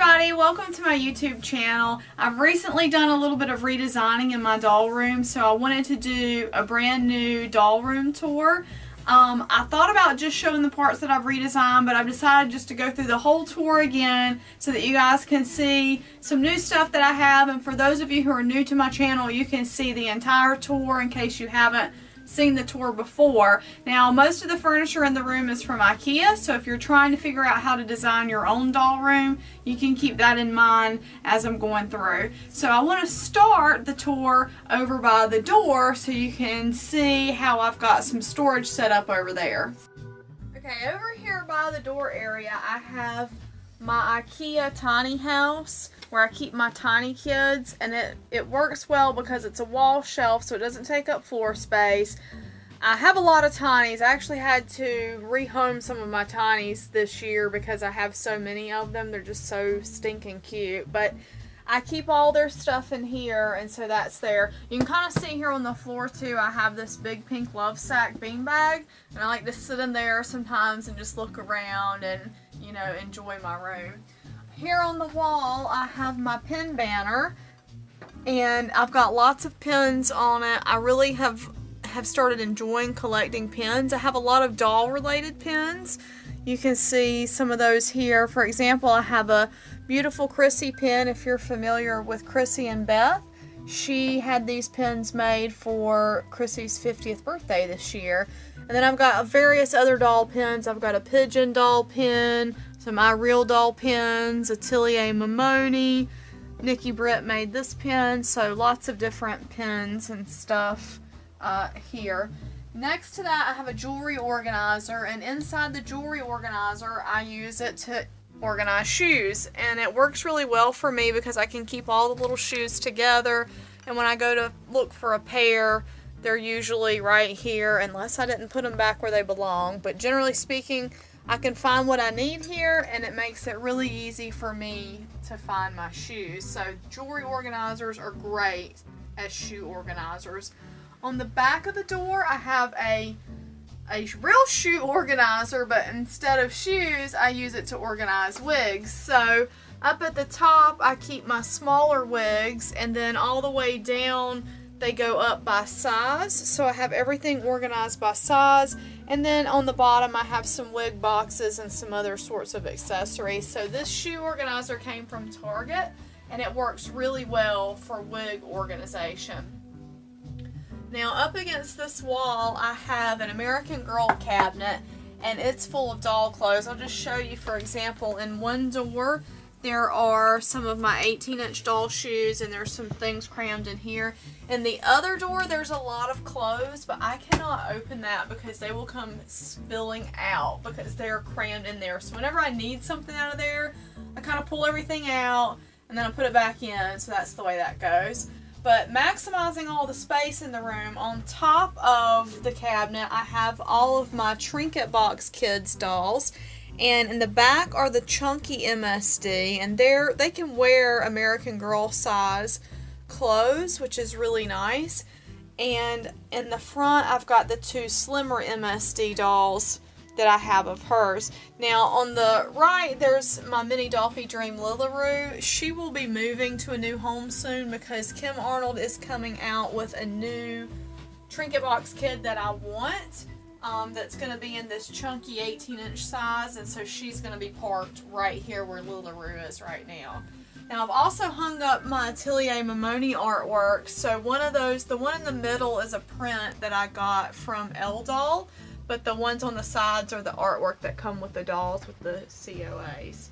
everybody, welcome to my YouTube channel. I've recently done a little bit of redesigning in my doll room, so I wanted to do a brand new doll room tour. Um, I thought about just showing the parts that I've redesigned, but I've decided just to go through the whole tour again so that you guys can see some new stuff that I have. And for those of you who are new to my channel, you can see the entire tour in case you haven't seen the tour before. Now, most of the furniture in the room is from Ikea, so if you're trying to figure out how to design your own doll room, you can keep that in mind as I'm going through. So I want to start the tour over by the door so you can see how I've got some storage set up over there. Okay, over here by the door area, I have my IKEA tiny house where I keep my tiny kids and it, it works well because it's a wall shelf so it doesn't take up floor space. I have a lot of tinies. I actually had to rehome some of my tinies this year because I have so many of them. They're just so stinking cute. But I keep all their stuff in here and so that's there. You can kind of see here on the floor too, I have this big pink Lovesac beanbag and I like to sit in there sometimes and just look around and, you know, enjoy my room. Here on the wall, I have my pin banner, and I've got lots of pins on it. I really have have started enjoying collecting pins. I have a lot of doll related pins. You can see some of those here. For example, I have a beautiful Crissy pin if you're familiar with Chrissy and Beth. She had these pins made for Crissy's 50th birthday this year. And then I've got various other doll pins. I've got a pigeon doll pin, some My Real Doll pins, Atelier Momoni. Nikki Britt made this pin, so lots of different pins and stuff uh, here. Next to that, I have a jewelry organizer, and inside the jewelry organizer, I use it to organize shoes. And it works really well for me because I can keep all the little shoes together. And when I go to look for a pair, they're usually right here, unless I didn't put them back where they belong. But generally speaking, I can find what I need here and it makes it really easy for me to find my shoes. So jewelry organizers are great as shoe organizers. On the back of the door I have a a real shoe organizer but instead of shoes I use it to organize wigs. So up at the top I keep my smaller wigs and then all the way down they go up by size. So I have everything organized by size and then on the bottom, I have some wig boxes and some other sorts of accessories. So this shoe organizer came from Target, and it works really well for wig organization. Now up against this wall, I have an American Girl cabinet, and it's full of doll clothes. I'll just show you, for example, in one door, there are some of my 18 inch doll shoes and there's some things crammed in here. In the other door there's a lot of clothes but I cannot open that because they will come spilling out because they're crammed in there. So whenever I need something out of there I kind of pull everything out and then I put it back in so that's the way that goes. But maximizing all the space in the room, on top of the cabinet I have all of my Trinket Box Kids dolls and in the back are the chunky MSD and they're they can wear American Girl size clothes which is really nice and in the front I've got the two slimmer MSD dolls that I have of hers. Now on the right there's my mini Dollfie Dream Lillaroo. She will be moving to a new home soon because Kim Arnold is coming out with a new Trinket Box kid that I want um, that's going to be in this chunky 18 inch size and so she's going to be parked right here where Lillaroo is right now. Now I've also hung up my Atelier Momoni artwork so one of those, the one in the middle is a print that I got from L-Doll but the ones on the sides are the artwork that come with the dolls with the COAs.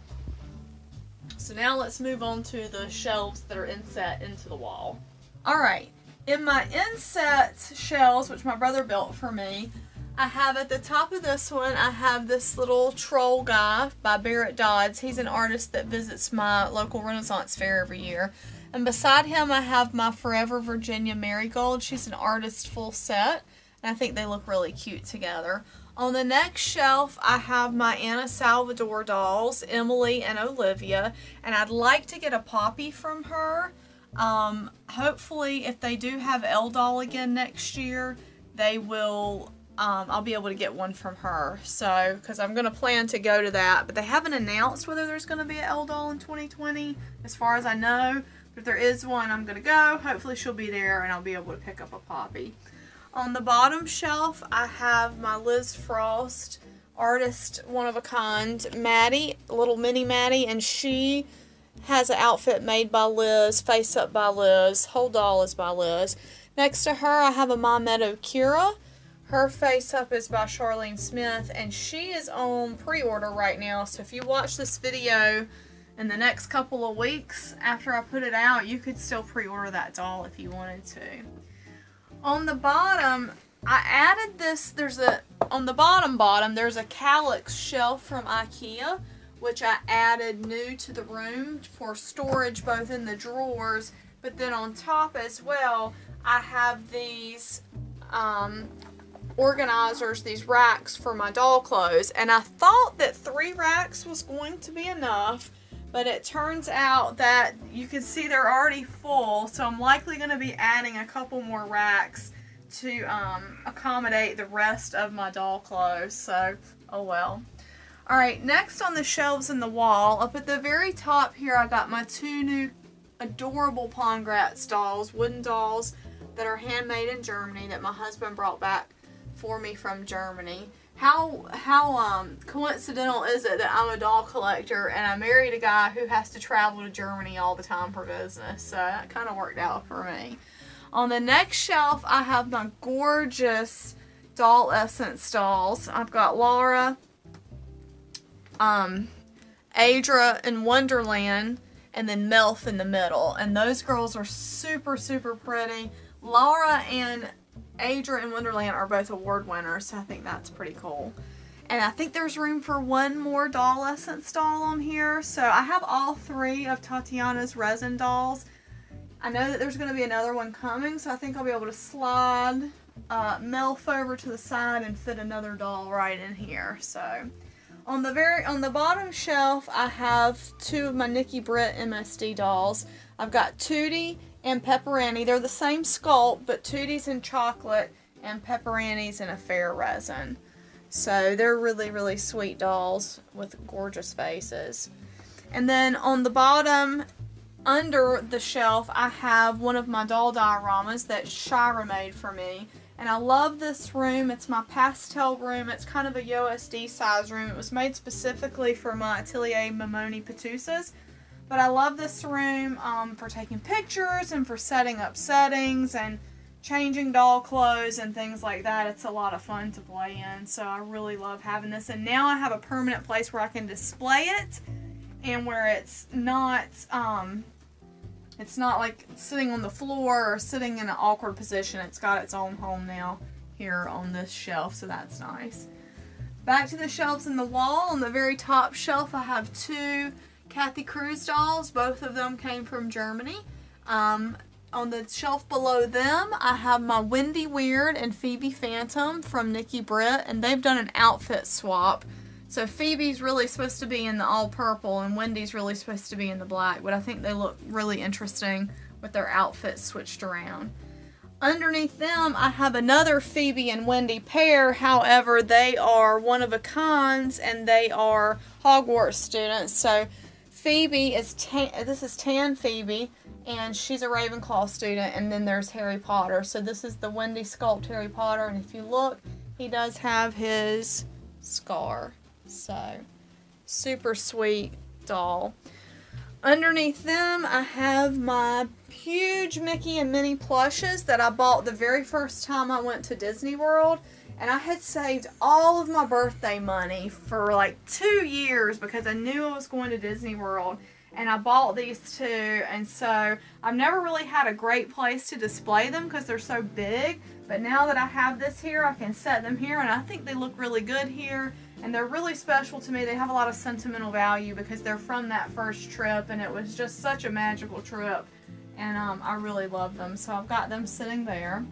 So now let's move on to the shelves that are inset into the wall. Alright, in my inset shelves, which my brother built for me, I have at the top of this one, I have this little troll guy by Barrett Dodds. He's an artist that visits my local Renaissance fair every year. And beside him, I have my Forever Virginia Marigold. She's an artist full set. And I think they look really cute together. On the next shelf, I have my Ana Salvador dolls, Emily and Olivia. And I'd like to get a Poppy from her. Um, hopefully, if they do have L-Doll again next year, they will um, I'll be able to get one from her. So, because I'm going to plan to go to that. But they haven't announced whether there's going to be an doll in 2020, as far as I know. But if there is one, I'm going to go. Hopefully she'll be there and I'll be able to pick up a Poppy. On the bottom shelf, I have my Liz Frost artist one of a kind, Maddie, little mini Maddie, and she has an outfit made by Liz, face up by Liz, whole doll is by Liz. Next to her, I have a My Meadow Kira. Her face up is by Charlene Smith, and she is on pre-order right now. So if you watch this video in the next couple of weeks after I put it out, you could still pre-order that doll if you wanted to. On the bottom, I added this, there's a, on the bottom bottom, there's a Kallax shelf from Ikea, which I added new to the room for storage both in the drawers, but then on top as well, I have these um, organizers, these racks for my doll clothes. And I thought that three racks was going to be enough, but it turns out that you can see they're already full. So I'm likely going to be adding a couple more racks to um, accommodate the rest of my doll clothes. So, oh well. Alright, next on the shelves in the wall, up at the very top here, I got my two new adorable Pongratz dolls, wooden dolls that are handmade in Germany that my husband brought back for me from Germany. How how um, coincidental is it that I'm a doll collector and I married a guy who has to travel to Germany all the time for business? So that kind of worked out for me. On the next shelf, I have my gorgeous doll essence dolls. I've got Laura, um, Adra in Wonderland, and then Melf in the middle. And those girls are super, super pretty. Laura and Adra and Wonderland are both award winners, so I think that's pretty cool. And I think there's room for one more doll essence doll on here. So I have all three of Tatiana's resin dolls. I know that there's going to be another one coming, so I think I'll be able to slide uh, Melf over to the side and fit another doll right in here. So on the very on the bottom shelf, I have two of my Nikki Britt MSD dolls. I've got Tootie and Pepper Annie—they're the same sculpt, but Tootie's in chocolate and Pepper Annie's in a fair resin. So they're really, really sweet dolls with gorgeous faces. And then on the bottom, under the shelf, I have one of my doll dioramas that Shira made for me. And I love this room. It's my pastel room. It's kind of a USD size room. It was made specifically for my Atelier Momoni Petusas. But I love this room um, for taking pictures and for setting up settings and changing doll clothes and things like that. It's a lot of fun to play in. So I really love having this. And now I have a permanent place where I can display it and where it's not um, it's not like sitting on the floor or sitting in an awkward position. It's got its own home now here on this shelf, so that's nice. Back to the shelves in the wall. On the very top shelf, I have two Käthe Kruse dolls. Both of them came from Germany. Um, on the shelf below them, I have my Wendy Weird and Phoebe Phantom from Nikki Britt, and they've done an outfit swap. So Phoebe's really supposed to be in the all purple, and Wendy's really supposed to be in the black, but I think they look really interesting with their outfits switched around. Underneath them, I have another Phoebe and Wendy pair. However, they are one of a kinds and they are Hogwarts students. So Phoebe is tan, this is Tan Phoebe, and she's a Ravenclaw student, and then there's Harry Potter. So this is the Wendy sculpt Harry Potter, and if you look, he does have his scar. So super sweet doll. Underneath them, I have my huge Mickey and Minnie plushes that I bought the very first time I went to Disney World and I had saved all of my birthday money for like two years because I knew I was going to Disney World and I bought these two. And so I've never really had a great place to display them because they're so big but now that I have this here I can set them here and I think they look really good here and they're really special to me. They have a lot of sentimental value because they're from that first trip and it was just such a magical trip and um, I really love them. So I've got them sitting there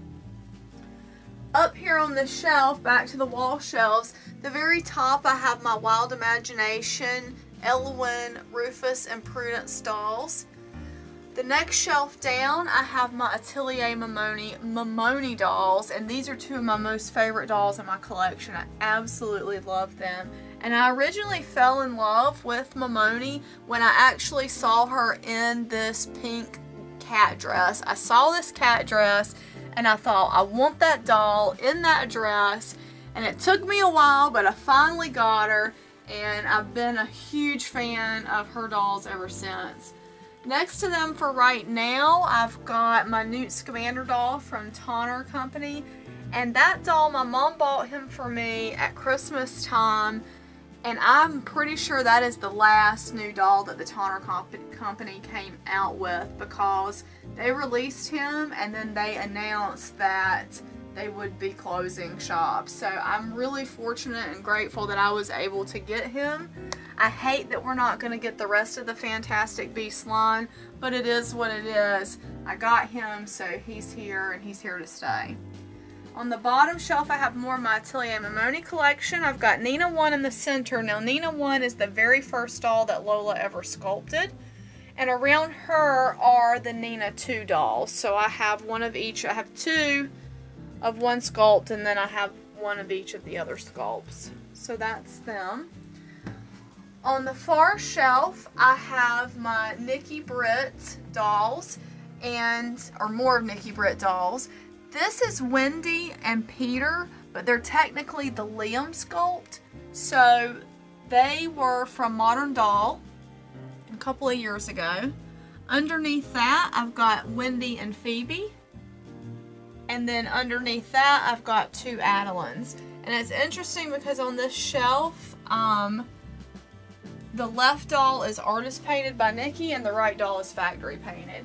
up here on the shelf, back to the wall shelves, the very top I have my Wild Imagination, Elwin, Rufus, and Prudence dolls. The next shelf down, I have my Atelier Momoni Momoni dolls, and these are two of my most favorite dolls in my collection. I absolutely love them. And I originally fell in love with Momoni when I actually saw her in this pink cat dress. I saw this cat dress and I thought, I want that doll in that dress. And it took me a while, but I finally got her and I've been a huge fan of her dolls ever since. Next to them for right now, I've got my Newt Scamander doll from Tonner Company. And that doll, my mom bought him for me at Christmas time. And I'm pretty sure that is the last new doll that the Tonner Company came out with because they released him and then they announced that they would be closing shop. So I'm really fortunate and grateful that I was able to get him. I hate that we're not going to get the rest of the Fantastic Beast line, but it is what it is. I got him, so he's here and he's here to stay. On the bottom shelf, I have more of my Atelier Momoni collection. I've got Nina 1 in the center. Now, Nina 1 is the very first doll that Lola ever sculpted. And around her are the Nina 2 dolls. So I have one of each. I have two of one sculpt and then I have one of each of the other sculpts. So that's them. On the far shelf, I have my Nikki Britt dolls and, or more of Nikki Britt dolls. This is Wendy and Peter, but they're technically the Liam sculpt. So they were from Modern Doll a couple of years ago. Underneath that, I've got Wendy and Phoebe. And then underneath that, I've got two Adelines. And it's interesting because on this shelf, um, the left doll is artist painted by Nikki and the right doll is factory painted.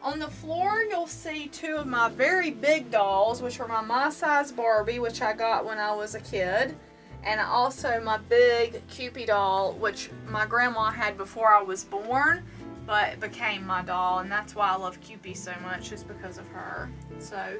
On the floor, you'll see two of my very big dolls, which are my My Size Barbie, which I got when I was a kid. And also my big Kewpie doll, which my grandma had before I was born, but became my doll. And that's why I love Kewpie so much, is because of her. So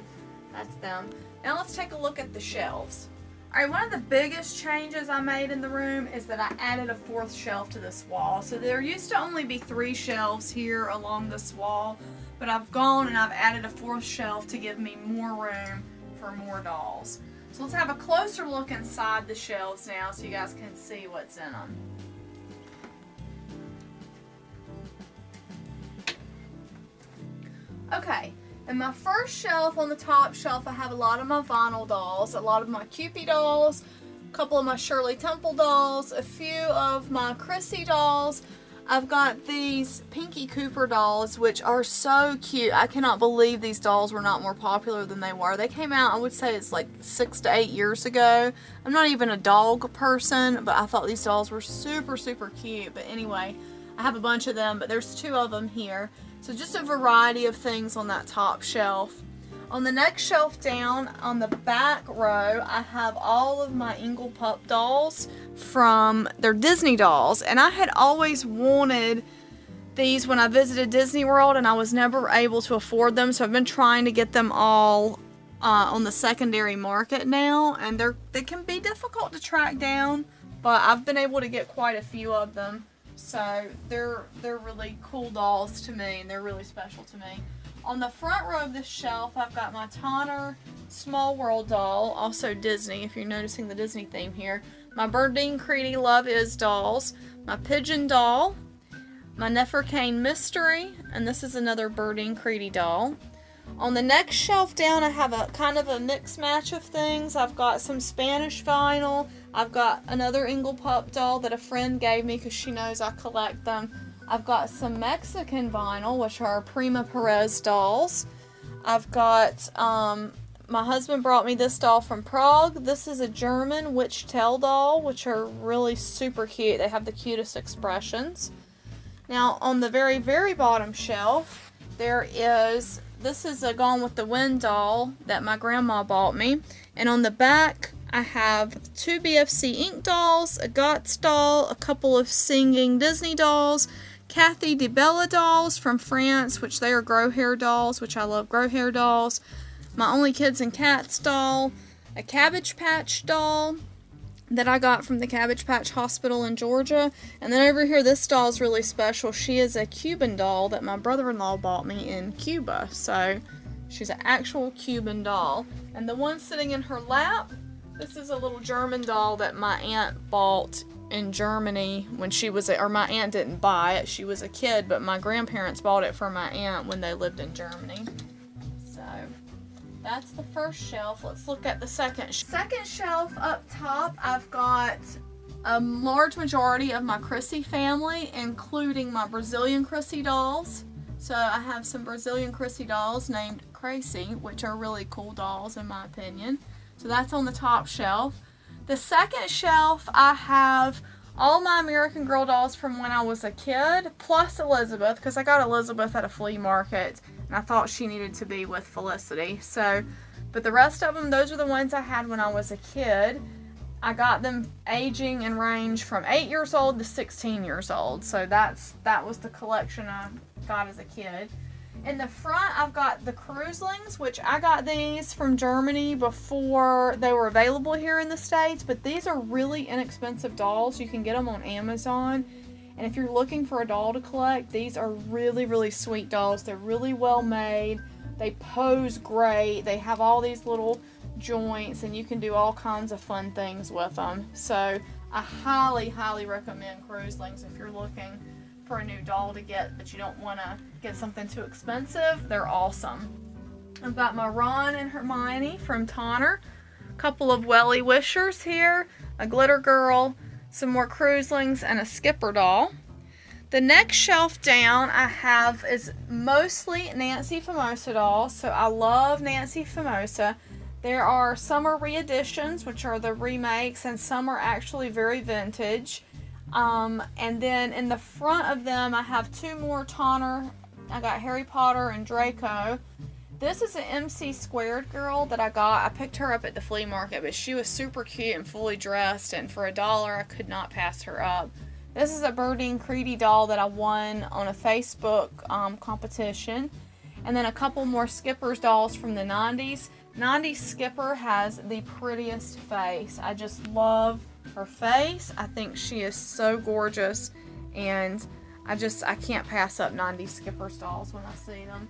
that's them. Now let's take a look at the shelves. Alright, one of the biggest changes I made in the room is that I added a fourth shelf to this wall. So there used to only be three shelves here along this wall, but I've gone and I've added a fourth shelf to give me more room for more dolls. So let's have a closer look inside the shelves now so you guys can see what's in them. Okay, in my first shelf, on the top shelf, I have a lot of my vinyl dolls, a lot of my Kewpie dolls, a couple of my Shirley Temple dolls, a few of my Crissy dolls. I've got these Pinky Cooper dolls, which are so cute. I cannot believe these dolls were not more popular than they were. They came out, I would say it's like six to eight years ago. I'm not even a dog person, but I thought these dolls were super, super cute. But anyway, I have a bunch of them, but there's two of them here. So just a variety of things on that top shelf. On the next shelf down, on the back row, I have all of my Engel Pup dolls from their Disney dolls. And I had always wanted these when I visited Disney World and I was never able to afford them. So I've been trying to get them all uh, on the secondary market now. And they're, they can be difficult to track down, but I've been able to get quite a few of them. So they're they're really cool dolls to me and they're really special to me. On the front row of this shelf, I've got my Tonner Small World doll, also Disney, if you're noticing the Disney theme here. My Berdine Creedy Love Is dolls, my Pigeon doll, my Neferkane Mystery, and this is another Berdine Creedy doll. On the next shelf down, I have a kind of a mix match of things. I've got some Spanish vinyl. I've got another Engel Pup doll that a friend gave me because she knows I collect them. I've got some Mexican vinyl, which are Prima Perez dolls. I've got, um, my husband brought me this doll from Prague. This is a German witch tail doll, which are really super cute. They have the cutest expressions. Now, on the very, very bottom shelf, there is this is a Gone with the Wind doll that my grandma bought me. And on the back, I have two BFC ink dolls, a Götz doll, a couple of singing Disney dolls, Kathy DeBella dolls from France, which they are grow hair dolls, which I love grow hair dolls, my Only Kids and Cats doll, a Cabbage Patch doll, that I got from the Cabbage Patch Hospital in Georgia. And then over here, this doll is really special. She is a Cuban doll that my brother-in-law bought me in Cuba. So she's an actual Cuban doll. And the one sitting in her lap, this is a little German doll that my aunt bought in Germany when she was, a, or my aunt didn't buy it. She was a kid, but my grandparents bought it for my aunt when they lived in Germany. So that's the first shelf. Let's look at the second. Second shelf up top, I've got a large majority of my Crissy family, including my Brazilian Crissy dolls. So I have some Brazilian Crissy dolls named Crazy, which are really cool dolls in my opinion. So that's on the top shelf. The second shelf, I have all my American Girl dolls from when I was a kid, plus Elizabeth, because I got Elizabeth at a flea market, and I thought she needed to be with Felicity. So, but the rest of them, those are the ones I had when I was a kid. I got them aging in range from 8 years old to 16 years old. So that's that was the collection I got as a kid. In the front, I've got the Kruselings, which I got these from Germany before they were available here in the States, but these are really inexpensive dolls. You can get them on Amazon. And if you're looking for a doll to collect, these are really, really sweet dolls. They're really well made. They pose great. They have all these little joints, and you can do all kinds of fun things with them. So I highly, highly recommend Kruselings if you're looking for a new doll to get, but you don't want to get something too expensive. They're awesome. I've got my Ron and Hermione from Tonner. A couple of Welly Wishers here. A Glitter Girl. Some more Kruselings and a Skipper doll. The next shelf down I have is mostly Nancy Famosa dolls. So I love Nancy Famosa. There are are re-editions, which are the remakes, and some are actually very vintage. Um, and then in the front of them, I have two more Tonner. I got Harry Potter and Draco. This is an MC squared girl that I got. I picked her up at the flea market, but she was super cute and fully dressed, and for a dollar, I could not pass her up. This is a Berdine Creedy doll that I won on a Facebook um, competition. And then a couple more Skipper's dolls from the 90s. 90s Skipper has the prettiest face. I just love her face. I think she is so gorgeous and I just, I can't pass up 90 Skipper dolls when I see them.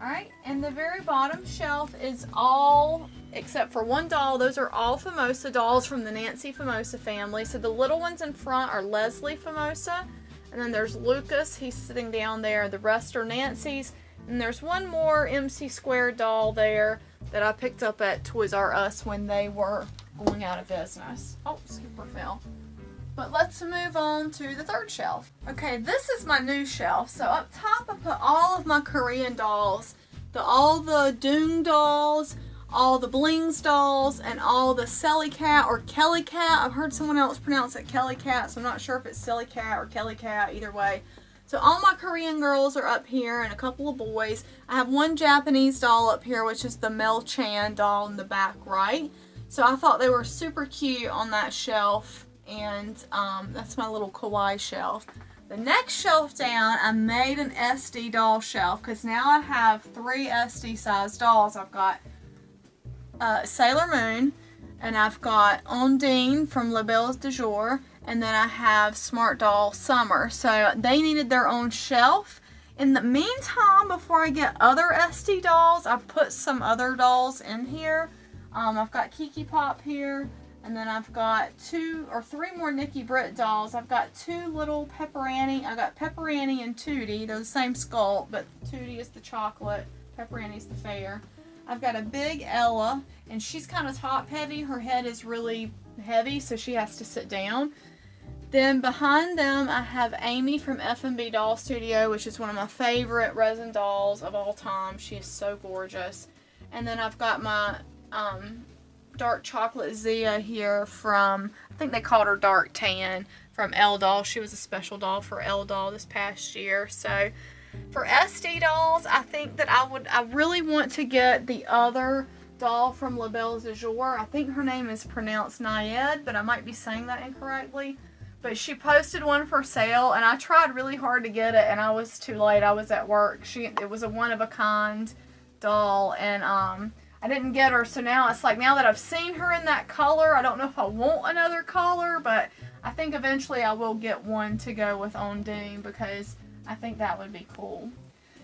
Alright, and the very bottom shelf is all, except for one doll, those are all Famosa dolls from the Nancy Famosa family. So the little ones in front are Leslie Famosa, and then there's Lucas, he's sitting down there. The rest are Nancy's, and there's one more MC Square doll there that I picked up at Toys R Us when they were going out of business. Oh, super fell. But let's move on to the third shelf. Okay, this is my new shelf. So up top I put all of my Korean dolls. The all the Doom dolls, all the Blings dolls, and all the Selly Cat or Kelly Cat. I've heard someone else pronounce it Kelly Cat, so I'm not sure if it's Selly Cat or Kelly Cat, either way. So all my Korean girls are up here and a couple of boys. I have one Japanese doll up here, which is the Mel Chan doll in the back right. So I thought they were super cute on that shelf. And um, that's my little kawaii shelf. The next shelf down, I made an SD doll shelf because now I have three SD size dolls. I've got uh, Sailor Moon, and I've got Ondine from La Belle de Jour, and then I have Smart Doll Summer. So they needed their own shelf. In the meantime, before I get other SD dolls, I've put some other dolls in here. Um, I've got Kiki Pop here. And then I've got two or three more Nikki Britt dolls. I've got two little Pepper Annie. I've got Pepper Annie and Tootie. They're the same sculpt, but Tootie is the chocolate. Pepper Annie's the fair. I've got a big Ella, and she's kind of top heavy. Her head is really heavy, so she has to sit down. Then behind them, I have Amy from F&B Doll Studio, which is one of my favorite resin dolls of all time. She is so gorgeous. And then I've got my um, dark chocolate Zia here from, I think they called her dark tan from L Doll. She was a special doll for L Doll this past year. So for SD dolls, I think that I would, I really want to get the other doll from La Belle de Jour. I think her name is pronounced Nayed, but I might be saying that incorrectly. But she posted one for sale, and I tried really hard to get it, and I was too late. I was at work. She, it was a one of a kind doll, and um, I didn't get her, so now it's like now that I've seen her in that color, I don't know if I want another color, but I think eventually I will get one to go with Ondine because I think that would be cool.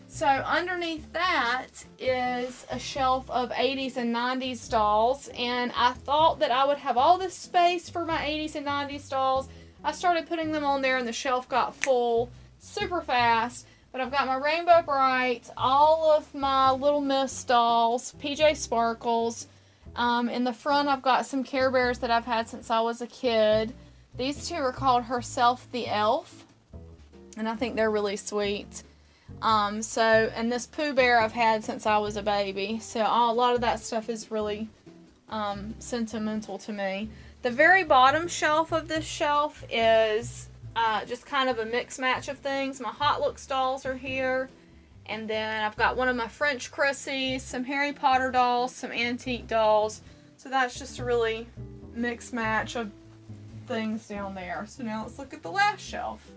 So underneath that is a shelf of 80s and 90s dolls and I thought that I would have all this space for my 80s and 90s dolls. I started putting them on there and the shelf got full super fast. But I've got my Rainbow Brite, all of my Little Miss dolls, PJ Sparkles. Um, in the front I've got some Care Bears that I've had since I was a kid. These two are called Herself the Elf. And I think they're really sweet. Um, so, and this Pooh Bear I've had since I was a baby. So all, a lot of that stuff is really um, sentimental to me. The very bottom shelf of this shelf is uh, just kind of a mix match of things. My Hot Looks dolls are here. And then I've got one of my French Crissies, some Harry Potter dolls, some antique dolls. So that's just a really mixed match of things down there. So now let's look at the last shelf.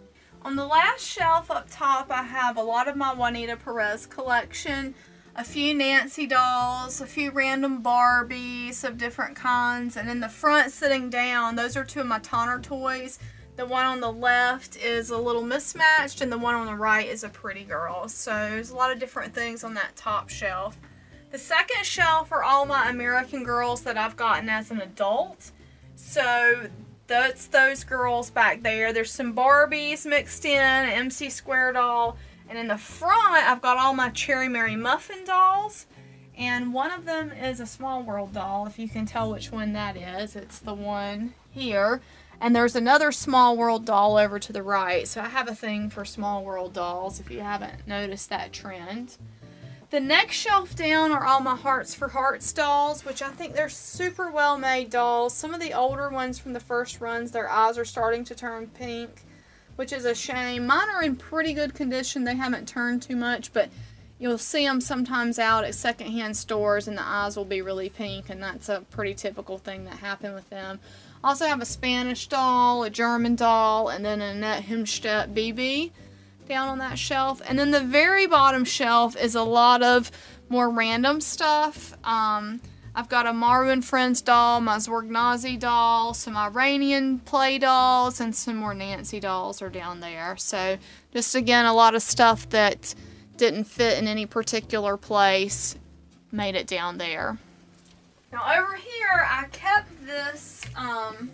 On the last shelf up top, I have a lot of my Juanita Perez collection, a few Nancy dolls, a few random Barbies of different kinds, and in the front sitting down, those are two of my Tonner toys. The one on the left is a little mismatched, and the one on the right is a pretty girl. So there's a lot of different things on that top shelf. The second shelf are all my American Girls that I've gotten as an adult. So that's those girls back there. There's some Barbies mixed in, MC Square doll. And in the front, I've got all my Cherry Merry Muffin dolls. And one of them is a Small World doll, if you can tell which one that is. It's the one here. And there's another Small World doll over to the right. So I have a thing for Small World dolls, if you haven't noticed that trend. The next shelf down are all my Hearts for Hearts dolls, which I think they're super well made dolls. Some of the older ones from the first runs, their eyes are starting to turn pink, which is a shame. Mine are in pretty good condition. They haven't turned too much, but you'll see them sometimes out at secondhand stores and the eyes will be really pink, and that's a pretty typical thing that happened with them. Also have a Spanish doll, a German doll, and then Annette Himstedt BB down on that shelf. And then the very bottom shelf is a lot of more random stuff. Um, I've got a Maru and Friends doll, my Zorgnazi doll, some Iranian play dolls, and some more Nancy dolls are down there. So just again, a lot of stuff that didn't fit in any particular place made it down there. Now over here, I kept this um,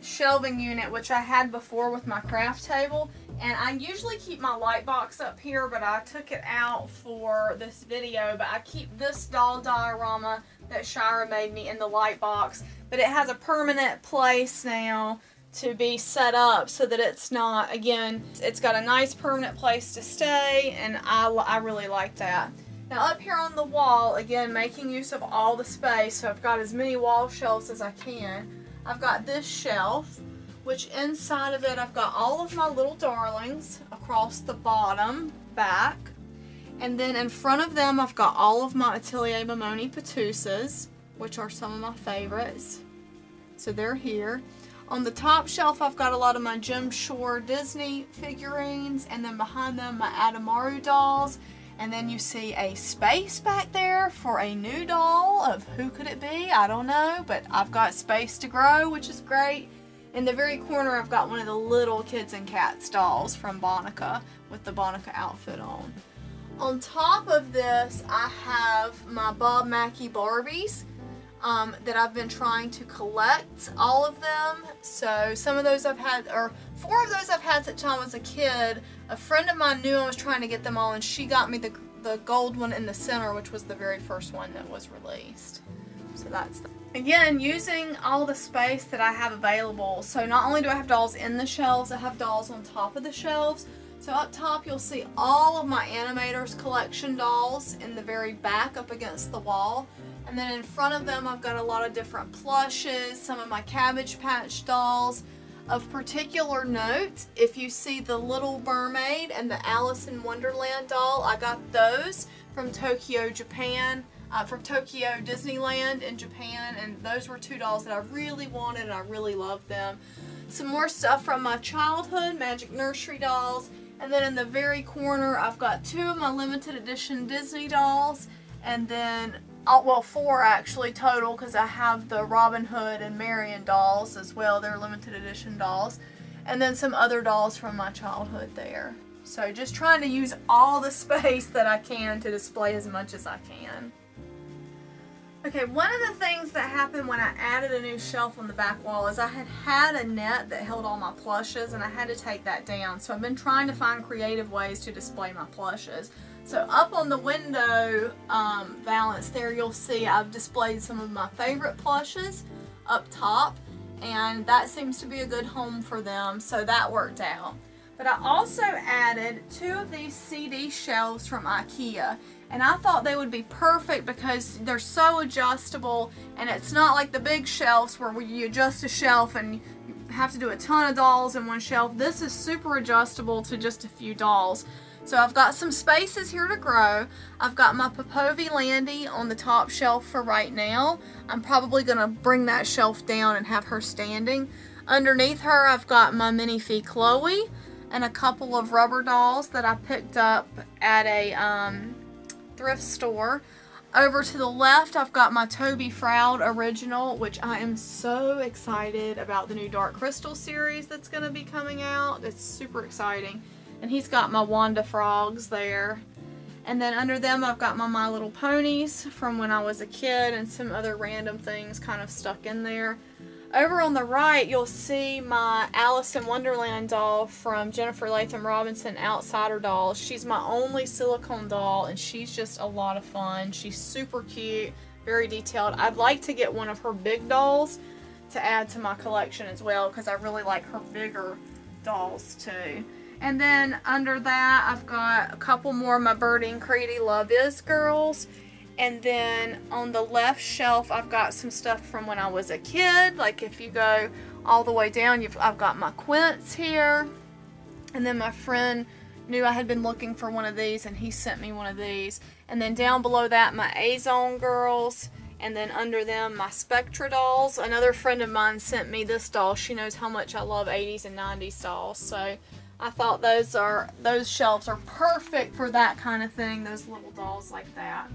shelving unit, which I had before with my craft table. And I usually keep my light box up here, but I took it out for this video. But I keep this doll diorama that Shira made me in the light box. But it has a permanent place now to be set up so that it's not, again, it's got a nice permanent place to stay. And I, I really like that. Now up here on the wall, again, making use of all the space. So I've got as many wall shelves as I can. I've got this shelf which inside of it I've got all of my little darlings across the bottom back and then in front of them I've got all of my Atelier Momoni Petusas which are some of my favorites so they're here on the top shelf I've got a lot of my Jim Shore Disney figurines and then behind them my Adamaru dolls and then you see a space back there for a new doll of who could it be? I don't know, but I've got space to grow, which is great. In the very corner, I've got one of the little kids and cats dolls from Bonica with the Bonica outfit on. On top of this, I have my Bob Mackie Barbies um, that I've been trying to collect, all of them. So some of those I've had, or four of those I've had since I was a kid. A friend of mine knew I was trying to get them all and she got me the, the gold one in the center, which was the very first one that was released. So that's Again, using all the space that I have available. So not only do I have dolls in the shelves, I have dolls on top of the shelves. So up top you'll see all of my Animators collection dolls in the very back up against the wall. And then in front of them I've got a lot of different plushes, some of my Cabbage Patch dolls. Of particular note, if you see the Little Mermaid and the Alice in Wonderland doll, I got those from Tokyo, Japan uh, from Tokyo Disneyland in Japan and those were two dolls that I really wanted and I really loved them. Some more stuff from my childhood, Magic Nursery dolls, and then in the very corner I've got two of my limited edition Disney dolls and then oh, well, four actually total because I have the Robin Hood and Marion dolls as well. They're limited edition dolls. And then some other dolls from my childhood there. So just trying to use all the space that I can to display as much as I can. Okay, one of the things that happened when I added a new shelf on the back wall is I had had a net that held all my plushes and I had to take that down. So I've been trying to find creative ways to display my plushes. So up on the window um, valance there, you'll see I've displayed some of my favorite plushes up top and that seems to be a good home for them. So that worked out. But I also added two of these CD shelves from Ikea and I thought they would be perfect because they're so adjustable and it's not like the big shelves where you adjust a shelf and you have to do a ton of dolls in one shelf. This is super adjustable to just a few dolls. So I've got some spaces here to grow. I've got my Popovi Landy on the top shelf for right now. I'm probably going to bring that shelf down and have her standing. Underneath her I've got my Minifee Chloe and a couple of rubber dolls that I picked up at a um, thrift store. Over to the left, I've got my Toby Froud original, which I am so excited about the new Dark Crystal series that's going to be coming out. It's super exciting. And he's got my Wanda Frogs there. And then under them, I've got my My Little Ponies from when I was a kid and some other random things kind of stuck in there. Over on the right, you'll see my Alice in Wonderland doll from Jennifer Latham Robinson Outsider Dolls. She's my only silicone doll, and she's just a lot of fun. She's super cute, very detailed. I'd like to get one of her big dolls to add to my collection as well, because I really like her bigger dolls too. And then under that, I've got a couple more of my Berdine Creedy Love Is girls. And then on the left shelf, I've got some stuff from when I was a kid. Like if you go all the way down, I've got my quints here. And then my friend knew I had been looking for one of these and he sent me one of these. And then down below that, my A-Zone girls. And then under them, my Spectra dolls. Another friend of mine sent me this doll. She knows how much I love 80s and 90s dolls. So I thought those are those shelves are perfect for that kind of thing. Those little dolls like that.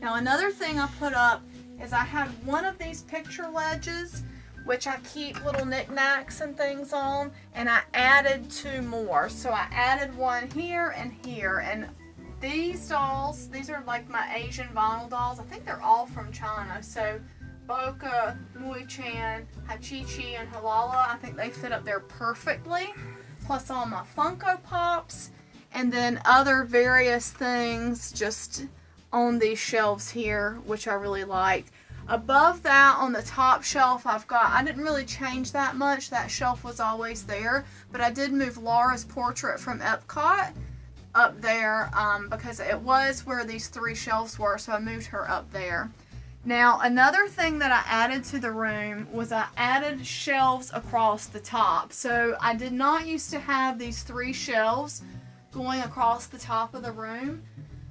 Now another thing I put up is I have one of these picture ledges which I keep little knickknacks and things on and I added two more. So I added one here and here and these dolls, these are like my Asian vinyl dolls. I think they're all from China. So Boca, Mui Chan, Hachichi, and Halala, I think they fit up there perfectly. Plus all my Funko Pops and then other various things just on these shelves here, which I really like. Above that, on the top shelf, I've got, I didn't really change that much. That shelf was always there, but I did move Laura's portrait from Epcot up there um, because it was where these three shelves were, so I moved her up there. Now, another thing that I added to the room was I added shelves across the top. So I did not used to have these three shelves going across the top of the room.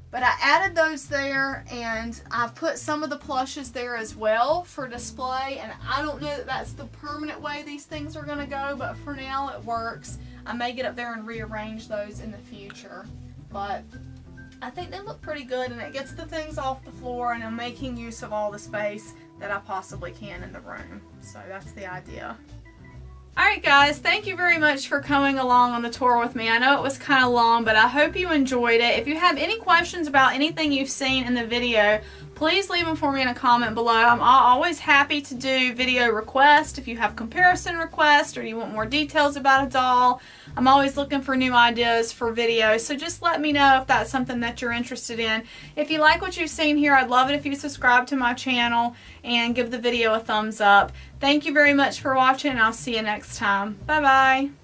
But I added those there and I've put some of the plushes there as well for display. And I don't know that that's the permanent way these things are going to go, but for now it works. I may get up there and rearrange those in the future. But I think they look pretty good and it gets the things off the floor and I'm making use of all the space that I possibly can in the room. So that's the idea. Alright guys, thank you very much for coming along on the tour with me. I know it was kind of long, but I hope you enjoyed it. If you have any questions about anything you've seen in the video, please leave them for me in a comment below. I'm always happy to do video requests if you have comparison requests or you want more details about a doll. I'm always looking for new ideas for videos, so just let me know if that's something that you're interested in. If you like what you've seen here, I'd love it if you subscribe to my channel and give the video a thumbs up. Thank you very much for watching. And I'll see you next time. Bye-bye.